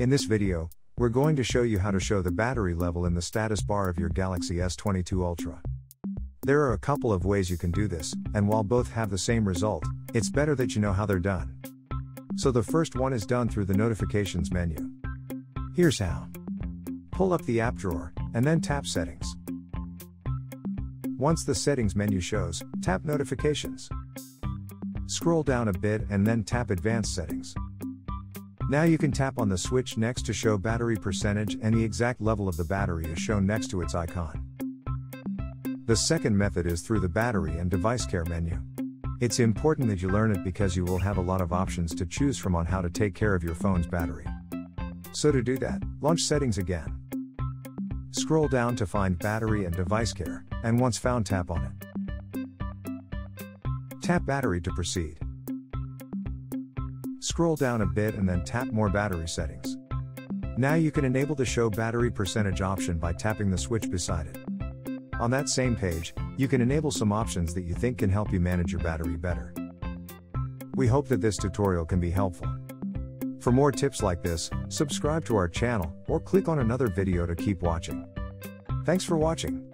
In this video, we're going to show you how to show the battery level in the status bar of your Galaxy S22 Ultra. There are a couple of ways you can do this, and while both have the same result, it's better that you know how they're done. So the first one is done through the notifications menu. Here's how. Pull up the app drawer, and then tap settings. Once the settings menu shows, tap notifications. Scroll down a bit and then tap advanced settings. Now you can tap on the switch next to show battery percentage and the exact level of the battery is shown next to its icon. The second method is through the battery and device care menu. It's important that you learn it because you will have a lot of options to choose from on how to take care of your phone's battery. So to do that, launch settings again. Scroll down to find battery and device care, and once found tap on it. Tap battery to proceed. Scroll down a bit and then tap More Battery Settings. Now you can enable the Show Battery Percentage option by tapping the switch beside it. On that same page, you can enable some options that you think can help you manage your battery better. We hope that this tutorial can be helpful. For more tips like this, subscribe to our channel or click on another video to keep watching. Thanks for watching.